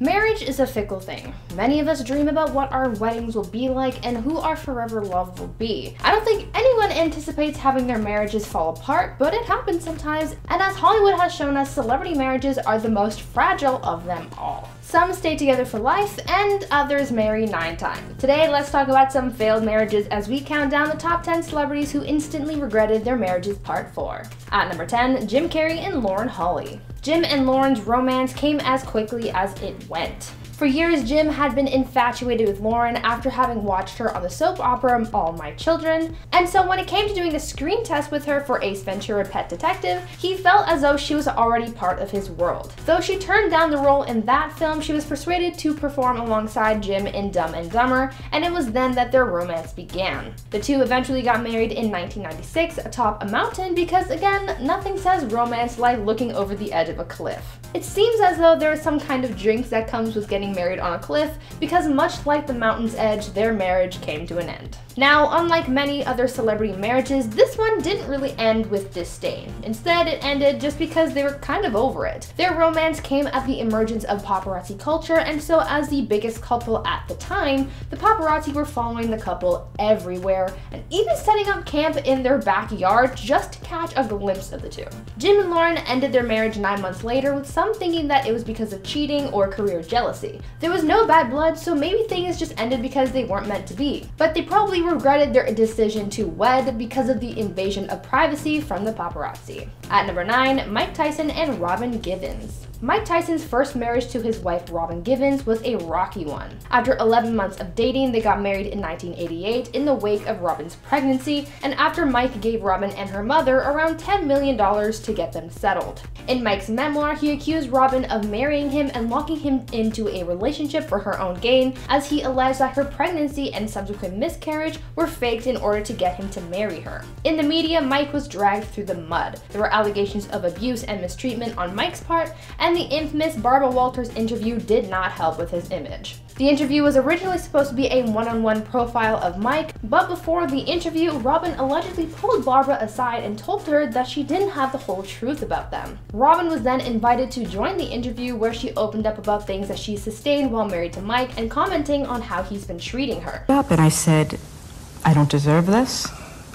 Marriage is a fickle thing. Many of us dream about what our weddings will be like and who our forever love will be. I don't think anyone anticipates having their marriages fall apart, but it happens sometimes, and as Hollywood has shown us, celebrity marriages are the most fragile of them all. Some stay together for life, and others marry nine times. Today, let's talk about some failed marriages as we count down the top 10 celebrities who instantly regretted their marriages part 4. At number 10, Jim Carrey and Lauren Holly. Jim and Lauren's romance came as quickly as it went. For years, Jim had been infatuated with Lauren after having watched her on the soap opera All My Children, and so when it came to doing a screen test with her for Ace Ventura Pet Detective, he felt as though she was already part of his world. Though she turned down the role in that film, she was persuaded to perform alongside Jim in Dumb and Dumber, and it was then that their romance began. The two eventually got married in 1996 atop a mountain because, again, nothing says romance like looking over the edge of a cliff. It seems as though there is some kind of jinx that comes with getting married on a cliff because much like the mountain's edge, their marriage came to an end. Now, unlike many other celebrity marriages, this one didn't really end with disdain. Instead, it ended just because they were kind of over it. Their romance came at the emergence of paparazzi culture, and so as the biggest couple at the time, the paparazzi were following the couple everywhere, and even setting up camp in their backyard just to catch a glimpse of the two. Jim and Lauren ended their marriage nine months later, with some thinking that it was because of cheating or career jealousy. There was no bad blood, so maybe things just ended because they weren't meant to be. But they probably regretted their decision to wed because of the invasion of privacy from the paparazzi. At number 9, Mike Tyson and Robin Givens. Mike Tyson's first marriage to his wife Robin Givens was a rocky one. After 11 months of dating, they got married in 1988 in the wake of Robin's pregnancy, and after Mike gave Robin and her mother around $10 million to get them settled. In Mike's memoir, he accused Robin of marrying him and locking him into a relationship for her own gain, as he alleged that her pregnancy and subsequent miscarriage were faked in order to get him to marry her. In the media, Mike was dragged through the mud. There were allegations of abuse and mistreatment on Mike's part, and the infamous Barbara Walters interview did not help with his image. The interview was originally supposed to be a one-on-one profile of Mike, but before the interview, Robin allegedly pulled Barbara aside and told her that she didn't have the whole truth about them. Robin was then invited to join the interview where she opened up about things that she sustained while married to Mike and commenting on how he's been treating her. Up and I said, I don't deserve this.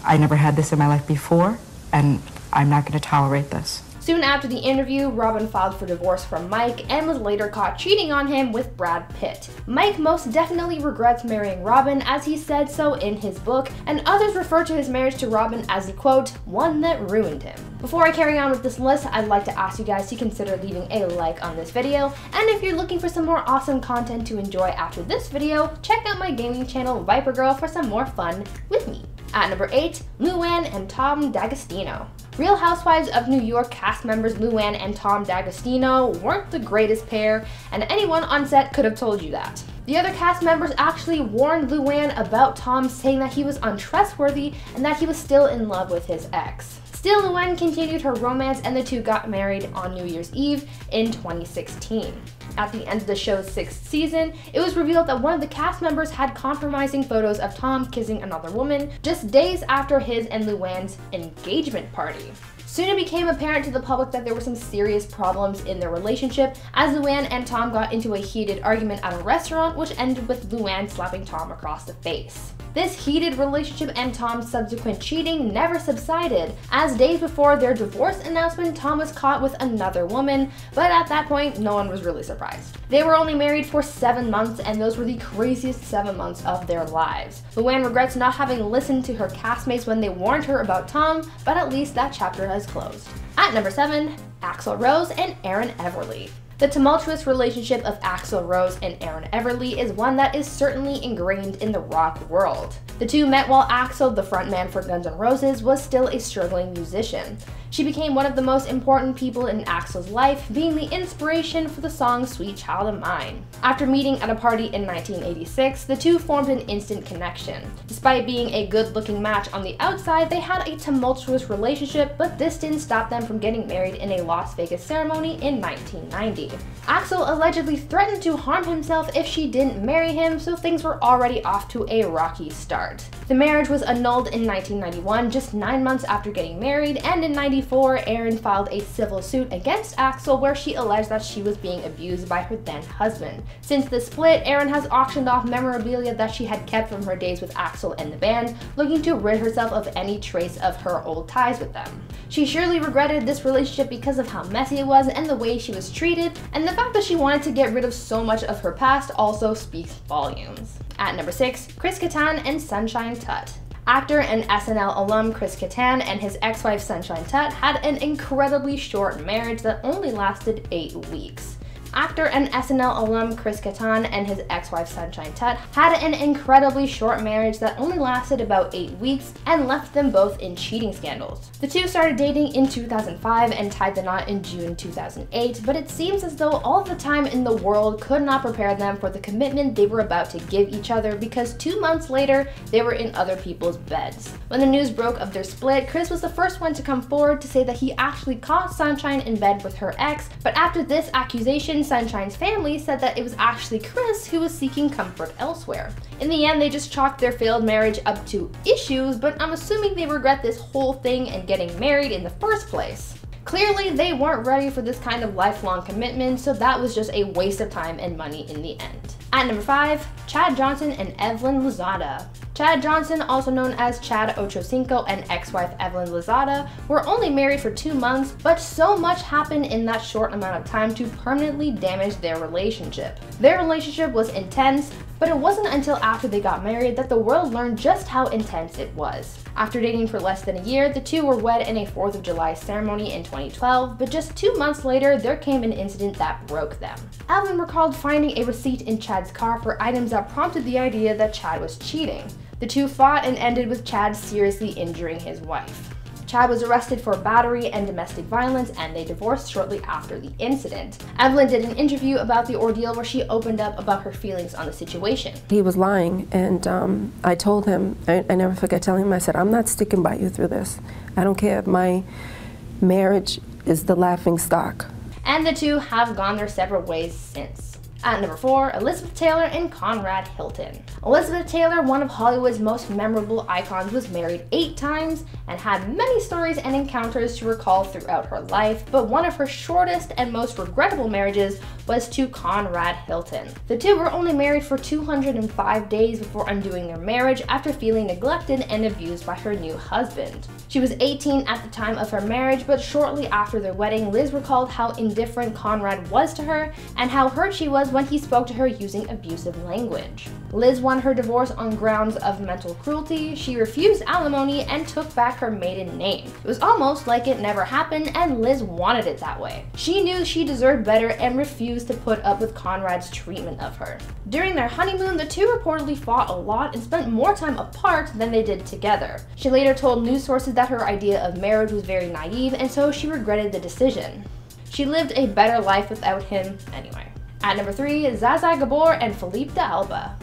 I never had this in my life before, and I'm not going to tolerate this. Soon after the interview, Robin filed for divorce from Mike and was later caught cheating on him with Brad Pitt. Mike most definitely regrets marrying Robin as he said so in his book, and others refer to his marriage to Robin as the quote, one that ruined him. Before I carry on with this list, I'd like to ask you guys to consider leaving a like on this video, and if you're looking for some more awesome content to enjoy after this video, check out my gaming channel Viper Girl for some more fun with me. At number 8, Luann and Tom D'Agostino. Real Housewives of New York cast members Luann and Tom D'Agostino weren't the greatest pair, and anyone on set could have told you that. The other cast members actually warned Luann about Tom, saying that he was untrustworthy and that he was still in love with his ex. Still, Luann continued her romance and the two got married on New Year's Eve in 2016. At the end of the show's sixth season, it was revealed that one of the cast members had compromising photos of Tom kissing another woman just days after his and Luann's engagement party. Soon it became apparent to the public that there were some serious problems in their relationship as Luann and Tom got into a heated argument at a restaurant which ended with Luann slapping Tom across the face. This heated relationship and Tom's subsequent cheating never subsided, as days before their divorce announcement, Tom was caught with another woman, but at that point, no one was really surprised. They were only married for seven months, and those were the craziest seven months of their lives. Luann regrets not having listened to her castmates when they warned her about Tom, but at least that chapter has closed. At number seven, Axl Rose and Erin Everly. The tumultuous relationship of Axl Rose and Erin Everly is one that is certainly ingrained in the rock world. The two met while Axl, the frontman for Guns N' Roses, was still a struggling musician. She became one of the most important people in Axl's life, being the inspiration for the song Sweet Child of Mine. After meeting at a party in 1986, the two formed an instant connection. Despite being a good-looking match on the outside, they had a tumultuous relationship, but this didn't stop them from getting married in a Las Vegas ceremony in 1990. Axl allegedly threatened to harm himself if she didn't marry him, so things were already off to a rocky start. The marriage was annulled in 1991, just nine months after getting married, and in 94, Erin filed a civil suit against Axl where she alleged that she was being abused by her then husband. Since the split, Erin has auctioned off memorabilia that she had kept from her days with Axl and the band, looking to rid herself of any trace of her old ties with them. She surely regretted this relationship because of how messy it was and the way she was treated, and the fact that she wanted to get rid of so much of her past also speaks volumes. At number 6, Chris Kattan and Sunshine Tutt. Actor and SNL alum Chris Kattan and his ex-wife Sunshine Tutt had an incredibly short marriage that only lasted 8 weeks. Actor and SNL alum Chris Kattan and his ex-wife Sunshine Tutt had an incredibly short marriage that only lasted about 8 weeks and left them both in cheating scandals. The two started dating in 2005 and tied the knot in June 2008, but it seems as though all the time in the world could not prepare them for the commitment they were about to give each other because two months later, they were in other people's beds. When the news broke of their split, Chris was the first one to come forward to say that he actually caught Sunshine in bed with her ex, but after this accusation, Sunshine's family said that it was actually Chris who was seeking comfort elsewhere. In the end, they just chalked their failed marriage up to issues, but I'm assuming they regret this whole thing and getting married in the first place. Clearly, they weren't ready for this kind of lifelong commitment, so that was just a waste of time and money in the end. At number 5, Chad Johnson and Evelyn Lozada. Chad Johnson, also known as Chad Ochocinco and ex-wife Evelyn Lozada, were only married for two months, but so much happened in that short amount of time to permanently damage their relationship. Their relationship was intense, but it wasn't until after they got married that the world learned just how intense it was. After dating for less than a year, the two were wed in a 4th of July ceremony in 2012, but just two months later, there came an incident that broke them. Evelyn recalled finding a receipt in Chad's car for items that prompted the idea that Chad was cheating. The two fought and ended with Chad seriously injuring his wife. Chad was arrested for battery and domestic violence, and they divorced shortly after the incident. Evelyn did an interview about the ordeal where she opened up about her feelings on the situation. He was lying, and um, I told him, I, I never forget telling him, I said, I'm not sticking by you through this. I don't care if my marriage is the laughing stock. And the two have gone their separate ways since. At number 4, Elizabeth Taylor and Conrad Hilton. Elizabeth Taylor, one of Hollywood's most memorable icons, was married eight times and had many stories and encounters to recall throughout her life, but one of her shortest and most regrettable marriages was to Conrad Hilton. The two were only married for 205 days before undoing their marriage after feeling neglected and abused by her new husband. She was 18 at the time of her marriage, but shortly after their wedding, Liz recalled how indifferent Conrad was to her and how hurt she was when he spoke to her using abusive language. Liz won her divorce on grounds of mental cruelty, she refused alimony, and took back her maiden name. It was almost like it never happened, and Liz wanted it that way. She knew she deserved better and refused to put up with Conrad's treatment of her. During their honeymoon, the two reportedly fought a lot and spent more time apart than they did together. She later told news sources that her idea of marriage was very naive, and so she regretted the decision. She lived a better life without him anyway. At number 3 is Zsa Zsa Gabor and Philippe D'Alba.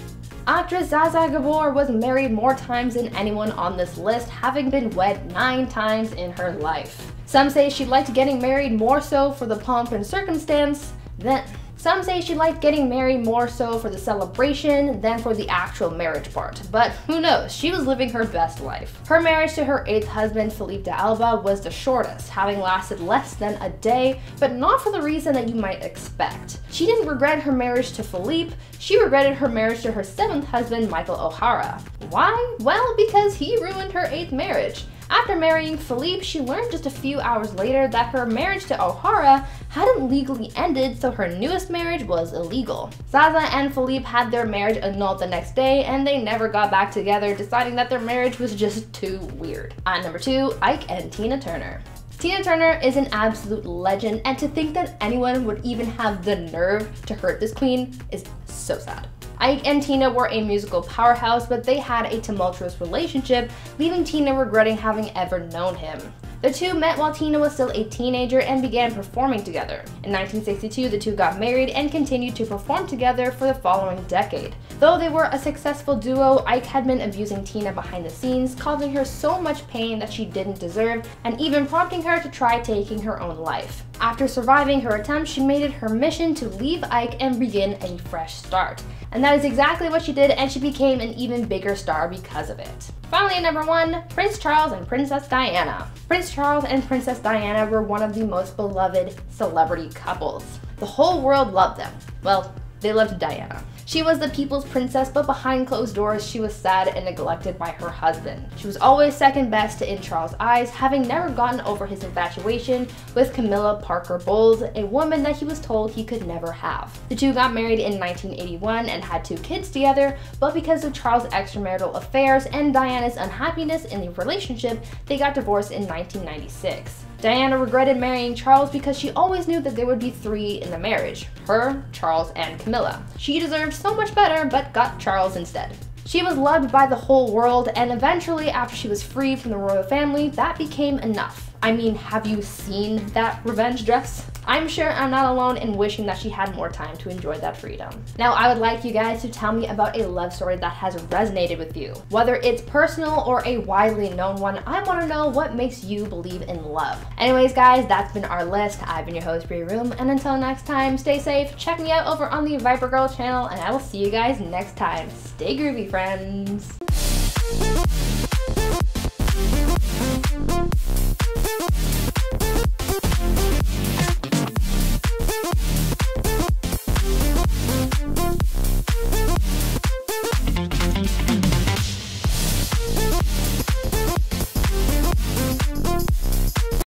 Actress Zsa Gabor was married more times than anyone on this list, having been wed 9 times in her life. Some say she liked getting married more so for the pomp and circumstance than some say she liked getting married more so for the celebration than for the actual marriage part, but who knows, she was living her best life. Her marriage to her eighth husband, Philippe D'Alba, was the shortest, having lasted less than a day, but not for the reason that you might expect. She didn't regret her marriage to Philippe, she regretted her marriage to her seventh husband, Michael O'Hara. Why? Well, because he ruined her eighth marriage. After marrying Philippe, she learned just a few hours later that her marriage to O'Hara hadn't legally ended, so her newest marriage was illegal. Zsa and Philippe had their marriage annulled the next day, and they never got back together, deciding that their marriage was just too weird. At number 2, Ike and Tina Turner. Tina Turner is an absolute legend, and to think that anyone would even have the nerve to hurt this queen is so sad. Ike and Tina were a musical powerhouse, but they had a tumultuous relationship, leaving Tina regretting having ever known him. The two met while Tina was still a teenager and began performing together. In 1962, the two got married and continued to perform together for the following decade. Though they were a successful duo, Ike had been abusing Tina behind the scenes, causing her so much pain that she didn't deserve, and even prompting her to try taking her own life. After surviving her attempt, she made it her mission to leave Ike and begin a fresh start. And that is exactly what she did, and she became an even bigger star because of it. Finally, at number one, Prince Charles and Princess Diana. Prince Charles and Princess Diana were one of the most beloved celebrity couples. The whole world loved them. Well, they loved Diana. She was the people's princess, but behind closed doors, she was sad and neglected by her husband. She was always second best in Charles' eyes, having never gotten over his infatuation with Camilla Parker Bowles, a woman that he was told he could never have. The two got married in 1981 and had two kids together, but because of Charles' extramarital affairs and Diana's unhappiness in the relationship, they got divorced in 1996. Diana regretted marrying Charles because she always knew that there would be three in the marriage her, Charles, and Camilla. She deserved so much better, but got Charles instead. She was loved by the whole world, and eventually, after she was free from the royal family, that became enough. I mean, have you seen that revenge dress? I'm sure I'm not alone in wishing that she had more time to enjoy that freedom. Now, I would like you guys to tell me about a love story that has resonated with you. Whether it's personal or a widely known one, I want to know what makes you believe in love. Anyways, guys, that's been our list. I've been your host, Brie Roome, and until next time, stay safe, check me out over on the Viper Girl channel, and I will see you guys next time. Stay groovy, friends.